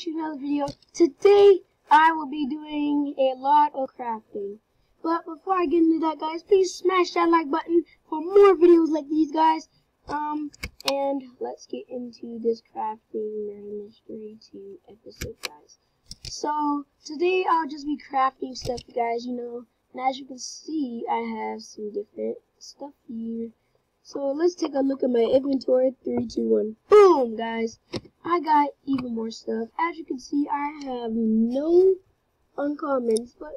to another video. Today, I will be doing a lot of crafting. But before I get into that, guys, please smash that like button for more videos like these, guys. Um, and let's get into this crafting murder mystery 2 episode, guys. So, today I'll just be crafting stuff, guys, you know. And as you can see, I have some different stuff here. So let's take a look at my inventory. Three, two, one. Boom, guys. I got even more stuff. As you can see, I have no uncommons, but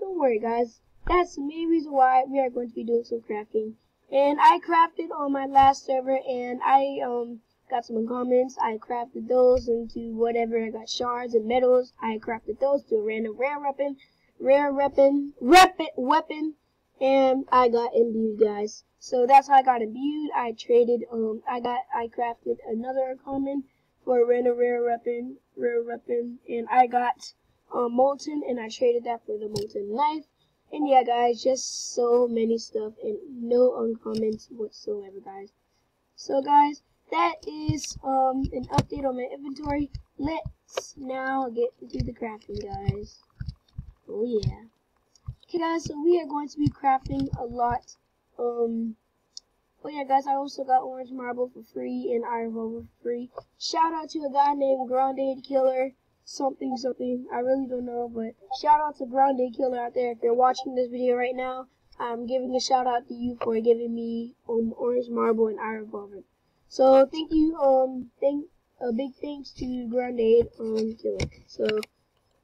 don't worry, guys. That's the main reason why we are going to be doing some crafting. And I crafted on my last server, and I um got some uncommons. I crafted those into whatever. I got shards and metals. I crafted those to a random rare weapon, rare weapon, rep weapon, and I got imbued, guys. So that's how I got imbued. I traded, um, I got, I crafted another common for a random rare weapon, rare weapon, and I got, um, molten, and I traded that for the molten knife. And yeah, guys, just so many stuff and no uncommons whatsoever, guys. So, guys, that is, um, an update on my inventory. Let's now get into the crafting, guys. Oh, yeah. Okay, guys, so we are going to be crafting a lot um, oh yeah, guys, I also got Orange Marble for free and Iron Revolver for free. Shout out to a guy named Grande Killer, something, something. I really don't know, but shout out to Grande Killer out there. If you're watching this video right now, I'm giving a shout out to you for giving me um, Orange Marble and Iron Revolver. So thank you, um, thank a big thanks to Grande um, Killer. So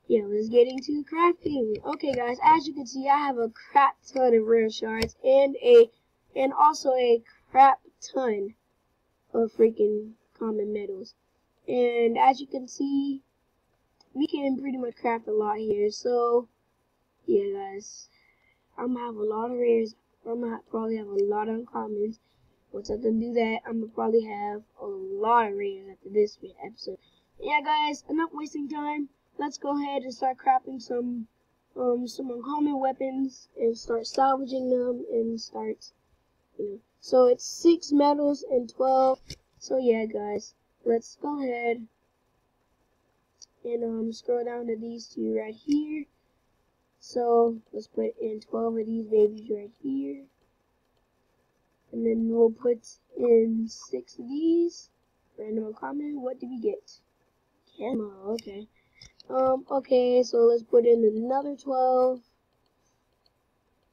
yeah, let's get into crafting. Okay, guys, as you can see, I have a crap ton of rare shards and a, and also a crap ton of freaking common metals. And as you can see, we can pretty much craft a lot here. So, yeah, guys, I'm gonna have a lot of rares. I'm gonna probably have a lot of uncommons. Once I can do that, I'm gonna probably have a lot of rares after this episode. Yeah, guys, enough wasting time let's go ahead and start crafting some um some uncommon weapons and start salvaging them and start you know. So it's six metals and 12 so yeah guys let's go ahead and um scroll down to these two right here. So let's put in 12 of these babies right here. And then we'll put in six of these. Random uncommon what do we get? Camo okay um, okay, so let's put in another 12.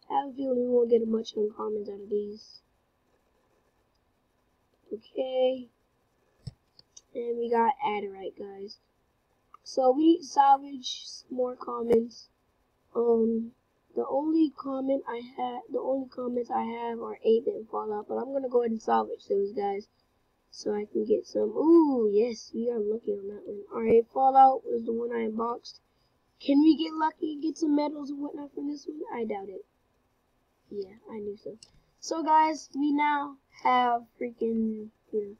I have a feeling we won't get much comments out of these. Okay. And we got Adurite, guys. So we need salvage more comments. Um, the only comment I have, the only comments I have are 8-bit and Fallout, but I'm gonna go ahead and salvage those guys so I can get some. Ooh, yes, we are lucky on that one. Alright, Fallout was the one I unboxed. Can we get lucky and get some medals and whatnot from this one? I doubt it. Yeah, I knew so. So, guys, we now have freaking, you know,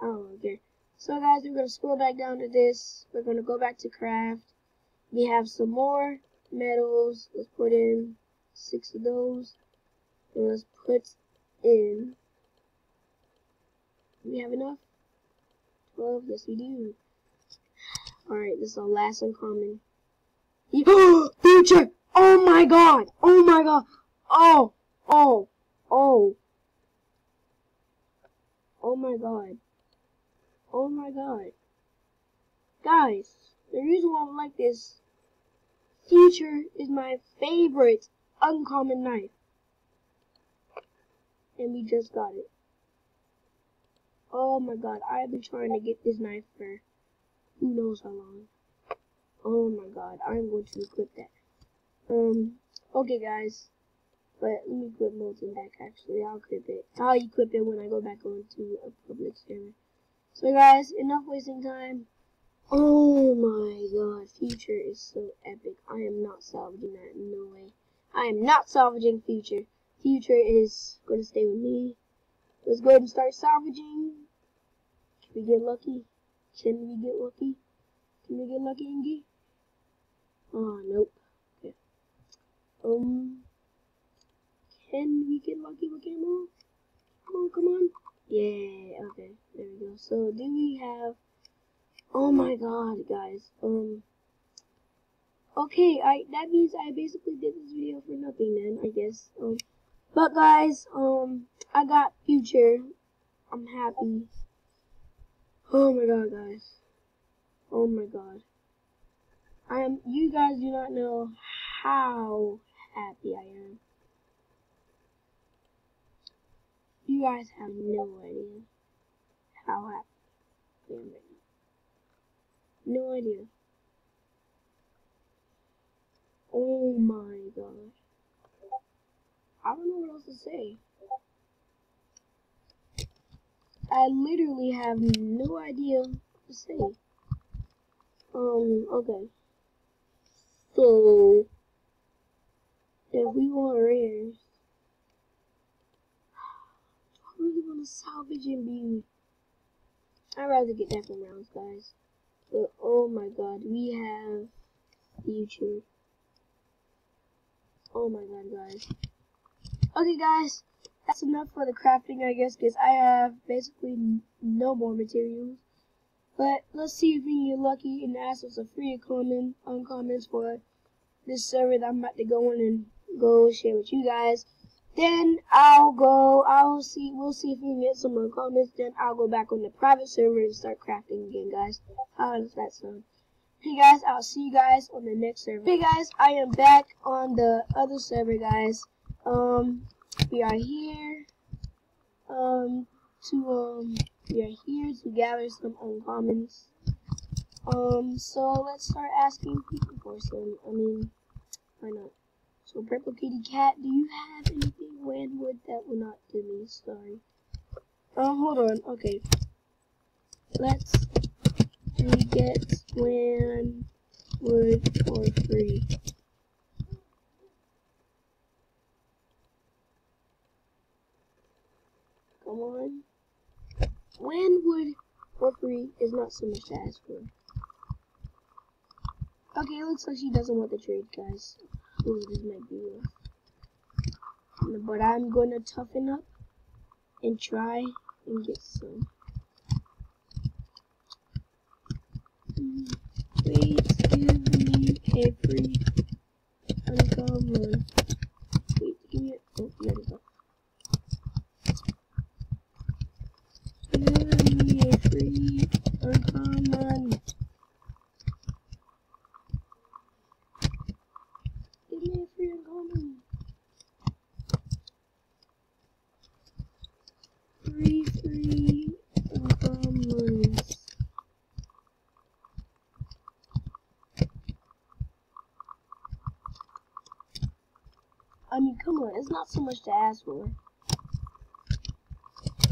I don't care. So, guys, we're going to scroll back down to this. We're going to go back to craft. We have some more medals. Let's put in six of those. And let's put in do we have enough? 12? Yes, we do. Alright, this is our last uncommon. Future! Oh my god! Oh my god! Oh! Oh! Oh! Oh my god. Oh my god. Guys, the reason why I like this Future is my favorite uncommon knife. And we just got it. Oh my god, I have been trying to get this knife for who knows how long. Oh my god, I'm going to equip that. Um, okay guys. But let me equip Molten back actually. I'll equip it. I'll equip it when I go back onto a public server. So guys, enough wasting time. Oh my god, Future is so epic. I am not salvaging that, no way. I am not salvaging Future. Future is going to stay with me. Let's go ahead and start salvaging. Can we get lucky? Can we get lucky? Can we get lucky, Ingy? Oh, nope. Okay. Um, can we get lucky with camo? Come on, come on. Yeah, okay, there we go. So, do we have Oh my god, guys. Um. Okay, I that means I basically did this video for nothing then, I guess. Um. But guys, um, I got future. I'm happy. Oh my god, guys. Oh my god. I am. You guys do not know how happy I am. You guys have no idea how happy I am right now. No idea. Oh my god. I don't know what else to say. I literally have no idea what to say. Um, okay. So, if we want rares, I really want to salvage and be. I'd rather get that from rounds, guys. But oh my god, we have future. Oh my god, guys. Okay, guys, that's enough for the crafting, I guess, because I have basically no more materials. But let's see if we get lucky and ask us a free common uncommons um, for this server that I'm about to go in and go share with you guys. Then I'll go, I'll see, we'll see if we can get some uncommons. Then I'll go back on the private server and start crafting again, guys. How does that sound? Hey guys, I'll see you guys on the next server. Hey guys, I am back on the other server, guys. Um, we are here, um, to, um, we are here to gather some uncommons. Um, so let's start asking people for some. I mean, why not? So, Purple Kitty Cat, do you have anything Wanwood that will not do me? Sorry. Um, hold on. Okay. Let's get Wanwood for free. Come on. Wanwood for free is not so much to ask for. Okay, it looks like she doesn't want the trade, guys. Ooh, this might be. But I'm going to toughen up and try and get some. Please give me a free uncommon. Wait, give me a. Oh, there we go. Give me a free uncommon. Give me a free uncommon. Free, free uncommons. I mean, come on, it's not so much to ask for.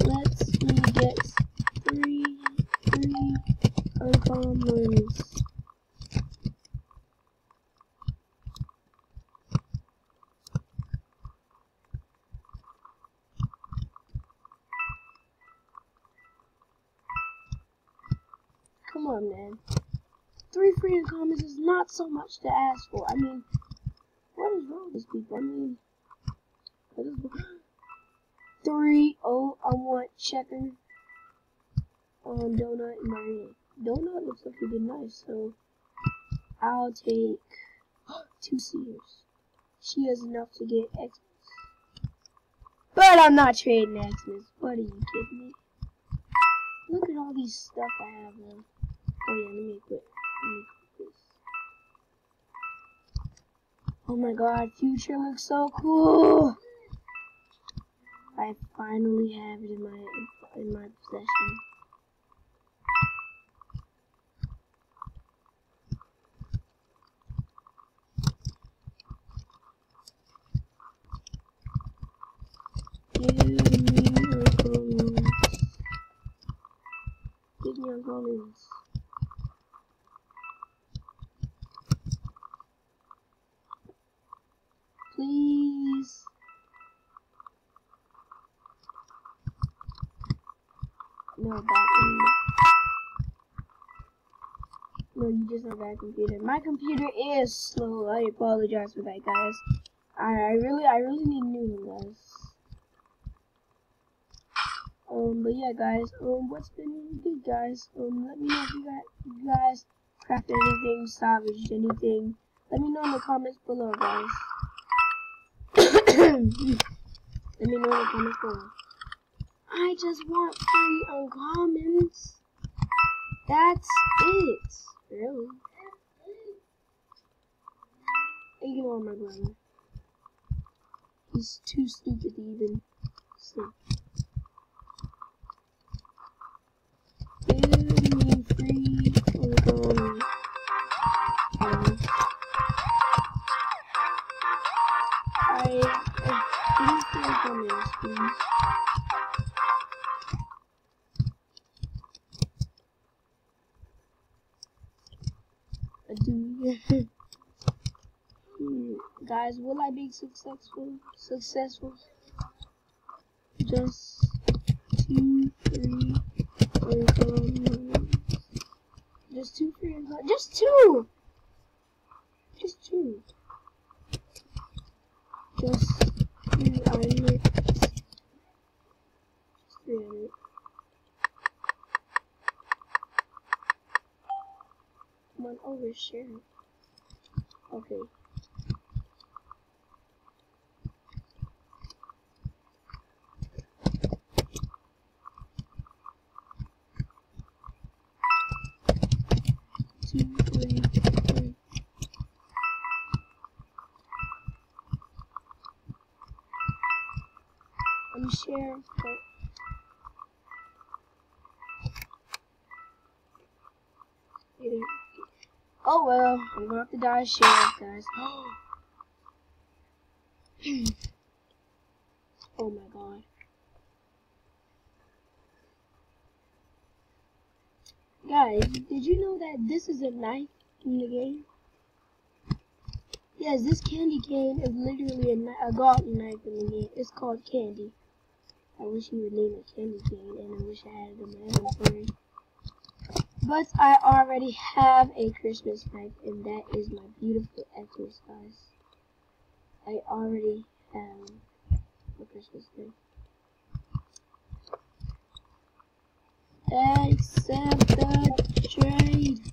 Let's me get three, three uncommons. Come on, man. Three free uncommons is not so much to ask for. I mean, what is wrong with these people? I mean, what is three? Oh, I want checker. Um, donut my hand. Donut looks like a good knife, so I'll take two seers. She has enough to get Xmas. But I'm not trading Xmas. What are you kidding me? Look at all these stuff I have. Oh yeah, let me quit. Let me quit this. Oh my god, future looks so cool. I finally have it in my in my possession. Give me uncommons. Give me uncommons. Please. Just have bad computer. My computer is slow. I apologize for that, guys. I, I really, I really need new one, guys. Um, but yeah, guys. Um, what's been good, guys? Um, let me know if you got you guys crafted anything, salvaged anything. Let me know in the comments below, guys. let me know in the comments below. I just want three uncommons. That's it. Really. Ignore my brother. He's too stupid to even sleep. Guys, will I be successful? Successful? Just two, three, um, just two, three, just two, just two, just three iron, just three iron. Come on, overshare. Okay. Share, but. Oh well, I'm gonna have to die share, guys. oh my god. Guys, did you know that this is a knife in the game? Yes, this candy cane is literally a, a garden knife in the game. It's called candy. I wish you would name it candy cane, and I wish I had it in my inventory. But I already have a Christmas knife, and that is my beautiful Ethos, guys. I already have a Christmas knife. Accept the trade.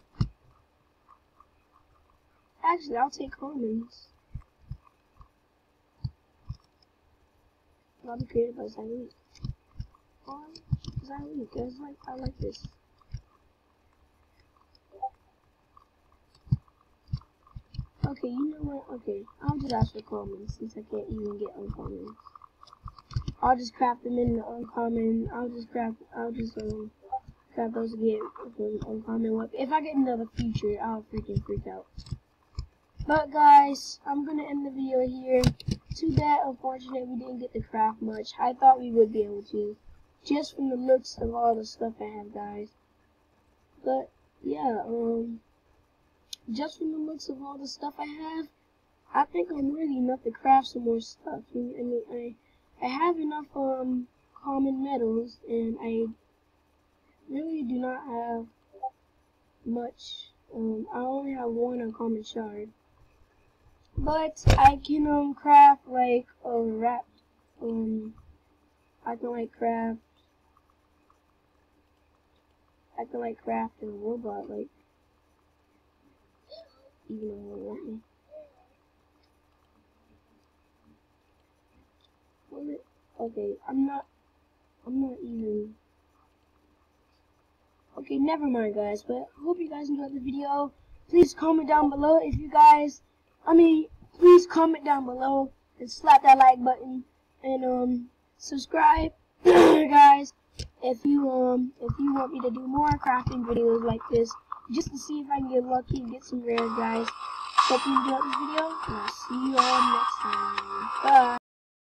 Actually, I'll take commons. I'll be created by Zyweek. Why? Zyweek, guys, like, I like this. Okay, you know what? Okay, I'll just ask for commons since I can't even get uncommon. I'll just craft them in the uncommon. I'll just craft. I'll just um craft those again uncommon weapon. If I get another feature, I'll freaking freak out. But guys, I'm gonna end the video here. Too bad, unfortunate, we didn't get to craft much. I thought we would be able to, just from the looks of all the stuff I have, guys. But yeah, um just from the looks of all the stuff I have, I think I'm ready enough to craft some more stuff. I mean, I I have enough um common metals, and I really do not have much. Um, I only have one uncommon shard, but I can um craft like a wrap. Um, I can like craft. I can like craft a robot like even though it won't me. Okay, I'm not. I'm not even. Okay, never mind, guys. But I hope you guys enjoyed the video. Please comment down below if you guys. I mean, please comment down below and slap that like button and um subscribe, guys. If you um if you want me to do more crafting videos like this just to see if I can get lucky and get some rare guys. Hope you enjoyed this video, and I'll see you all next time. Bye.